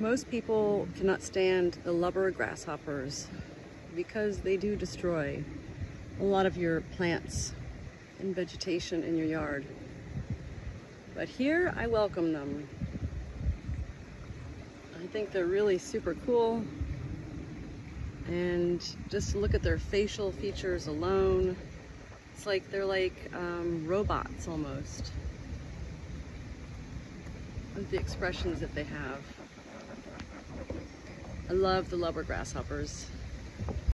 Most people cannot stand the lubber grasshoppers because they do destroy a lot of your plants and vegetation in your yard. But here I welcome them. I think they're really super cool. And just look at their facial features alone. It's like they're like um, robots almost. The expressions that they have. I love the Lubber grasshoppers.